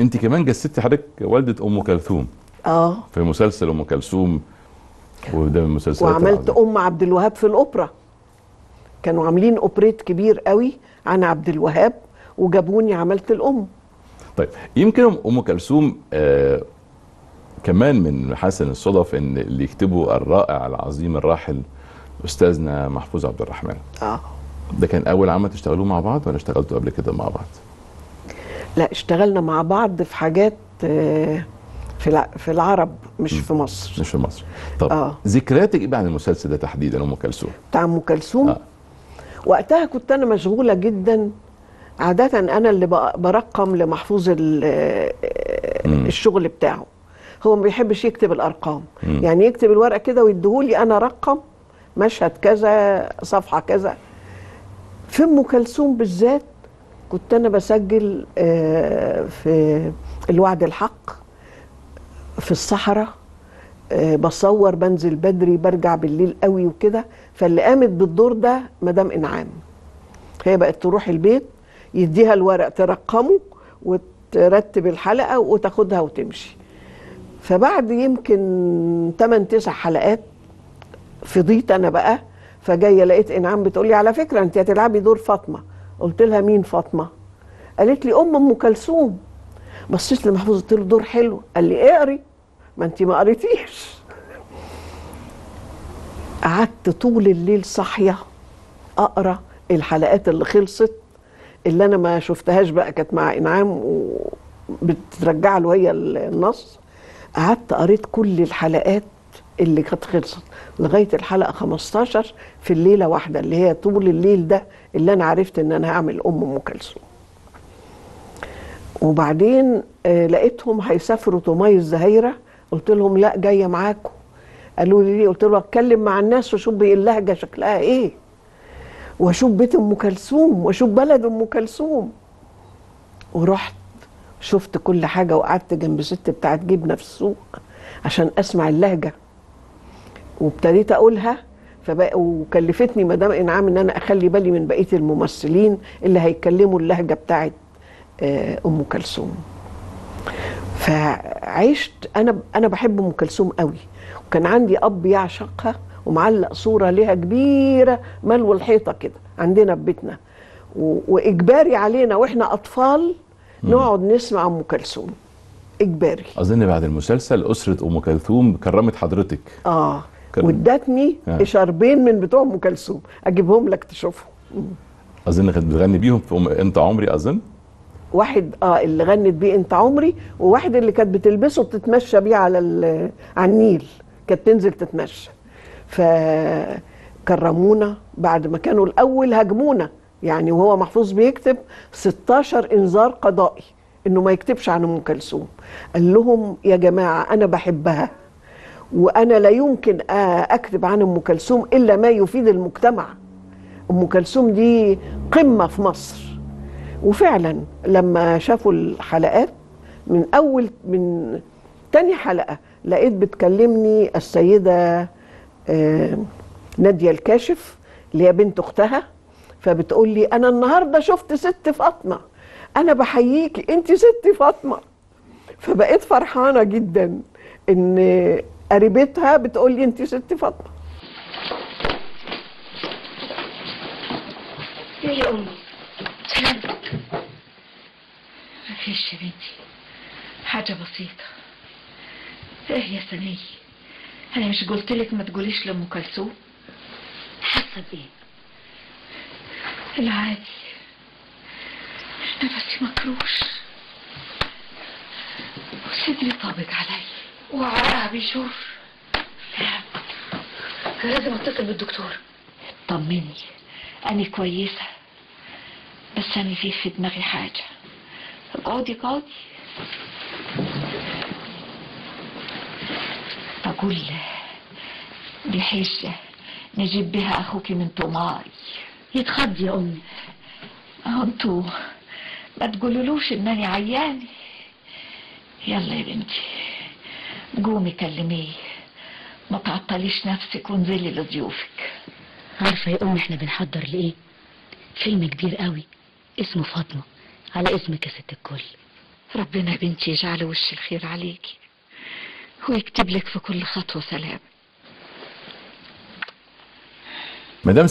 انت كمان جسدتي حضرتك والدة أم كلثوم. آه. في مسلسل أم كلثوم وده من المسلسلات وعملت العظيمة. أم عبد الوهاب في الأوبرا. كانوا عاملين أوبريت كبير قوي عن عبد الوهاب وجابوني عملت الأم. طيب يمكن أم كلثوم آه كمان من حسن الصدف إن اللي يكتبوا الرائع العظيم الراحل أستاذنا محفوظ عبد الرحمن. آه. ده كان أول عمل تشتغلوا مع بعض ولا اشتغلتوا قبل كده مع بعض؟ لا اشتغلنا مع بعض في حاجات آه، في في العرب مش في مصر. مش في مصر. طب آه. ذكرياتك إيه بقى عن المسلسل ده تحديدا أم كلثوم؟ بتاع أم كلثوم؟ آه. وقتها كنت أنا مشغولة جدا. عادة أنا اللي برقم لمحفوظ. الشغل بتاعه. هو ما بيحبش يكتب الأرقام. مم. يعني يكتب الورقة كده ويديهولي أنا رقم مشهد كذا صفحة كذا. في أم كلثوم بالذات كنت أنا بسجل آه، في الوعد الحق في الصحراء آه، بصور بنزل بدري برجع بالليل قوي وكده. فاللي قامت بالدور ده مدام إنعام. هي بقت تروح البيت يديها الورق ترقمه وترتب الحلقة وتاخدها وتمشي. فبعد يمكن 8 9 حلقات فضيت أنا بقى. فجاية لقيت إنعام بتقول لي على فكرة أنت هتلعبي دور فاطمة. قلت لها مين فاطمة؟ قالت لي أم أم كلثوم. بصيت لمحفوظ قلت له دور حلو. قال لي اقري. ما انت ما قريتيش. قعدت طول الليل صاحية أقرأ الحلقات اللي خلصت. اللي أنا ما شفتهاش بقى كانت مع إنعام وبترجع له هي النص. قعدت قريت كل الحلقات. اللي كانت خلصت. لغاية الحلقة 15 في الليلة واحدة اللي هي طول الليل ده اللي أنا عرفت إن أنا هعمل أم أم كلثوم. وبعدين آه، لقيتهم هيسافروا طمي الزهيرة. قلت لهم لا جاية معاكم. قالوا لي ليه؟ قلت له أتكلم مع الناس وأشوف اللهجه شكلها إيه. وأشوف بيت أم كلثوم وأشوف بلد أم كلثوم. ورحت شفت كل حاجة وقعدت جنب ست بتاعت جبنة في السوق عشان أسمع اللهجة. وابتديت أقولها فبقى وكلفتني مدام إنعام إن أنا أخلي بالي من بقية الممثلين اللي هيتكلموا اللهجة بتاعت آه، أم كلثوم. فعشت أنا أنا بحب أم كلثوم قوي. وكان عندي أب يعشقها ومعلق صورة ليها كبيرة ملو الحيطة كده عندنا في بيتنا. وإجباري علينا وإحنا أطفال نقعد نسمع أم كلثوم. إجباري. أظن بعد المسلسل أسرة أم كلثوم كرمت حضرتك. آه. وادتني آه. اشاربين من بتوع أم كلثوم. أجيبهم لك تشوفهم. أظن كانت بتغني بيهم في. أنت عمري أظن. واحد آه اللي غنت بيه أنت عمري وواحد اللي كانت بتلبسه بتتمشى بيه على على النيل. كانت تنزل تتمشى. فكرمونا بعد ما كانوا الأول هاجمونا يعني وهو محفوظ بيكتب 16 إنذار قضائي إنه ما يكتبش عن أم كلثوم. قال لهم يا جماعة أنا بحبها. وأنا لا يمكن اكتب عن أم كلثوم إلا ما يفيد المجتمع. أم كلثوم دي قمة في مصر. وفعلا لما شافوا الحلقات من اول من تاني حلقة لقيت بتكلمني السيدة آه، نادية الكاشف اللي هي بنت أختها فبتقول لي أنا النهارده شفت ست فاطمة. أنا بحييكي انت ست فاطمة. فبقيت فرحانة جدا إن قريبتها بتقول لي انت ست فاطمة. إيه يا أمي؟ سلامتك. مفيش يا بنتي. حاجة بسيطة. إيه يا سنية أنا مش قلت لك ما تقوليش لأم كلثوم؟ حاسة بايه العادي نفسي مكروش وصدري طابق علي وعرقها بيشر لا. لازم أتصل بالدكتور. طمني أنا كويسة. بس أنا في في دماغي حاجة. اقعدي اقعدي بقول حجة نجيب بها أخوك من طماي يتخض يا أهو أنتوا ما تقولولوش إنني عيانة. يلا يا بنتي. قومي كلميه. ما تعطليش نفسك وانزلي لضيوفك. عارفة يا أمي إحنا بنحضر لإيه؟ فيلم كبير قوي اسمه فاطمة على اسمك يا ست الكل. ربنا يا بنتي يجعل وش الخير عليكي ويكتب لك في كل خطوة سلام. مدام